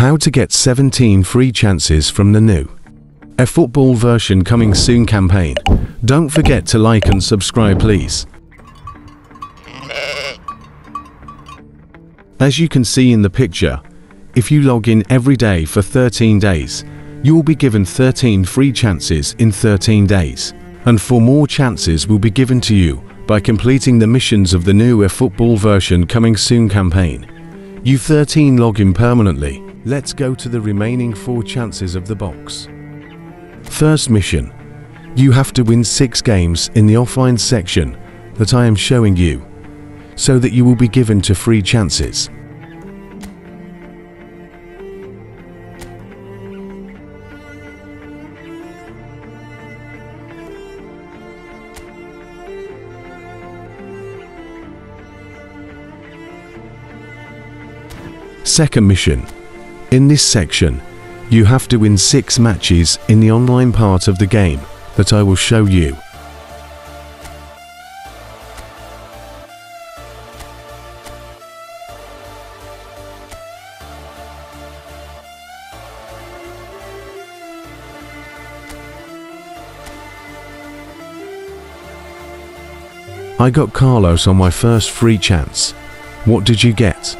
How to get 17 free chances from the new eFootball version coming soon campaign. Don't forget to like and subscribe please. As you can see in the picture, if you log in every day for 13 days, you will be given 13 free chances in 13 days. And four more chances will be given to you by completing the missions of the new eFootball version coming soon campaign. You 13 log in permanently. Let's go to the remaining four chances of the box. First mission. You have two win six games in the offline section that I am showing you, so that you will be given to free chances. Second mission. In this section, you have to win 6 matches in the online part of the game that I will show you. I got Carlos on my first free chance. What did you get?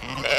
No.